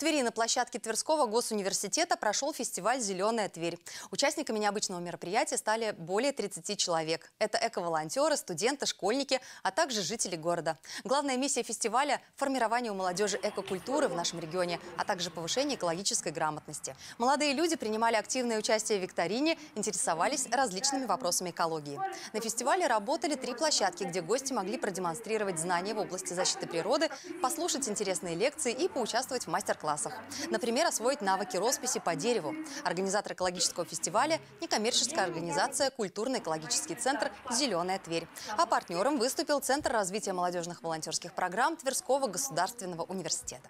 Твери на площадке Тверского госуниверситета прошел фестиваль «Зеленая Тверь». Участниками необычного мероприятия стали более 30 человек. Это эко-волонтеры, студенты, школьники, а также жители города. Главная миссия фестиваля – формирование у молодежи экокультуры в нашем регионе, а также повышение экологической грамотности. Молодые люди принимали активное участие в викторине, интересовались различными вопросами экологии. На фестивале работали три площадки, где гости могли продемонстрировать знания в области защиты природы, послушать интересные лекции и поучаствовать в мастер-классах. Например, освоить навыки росписи по дереву. Организатор экологического фестиваля – некоммерческая организация «Культурно-экологический центр «Зеленая Тверь». А партнером выступил Центр развития молодежных волонтерских программ Тверского государственного университета.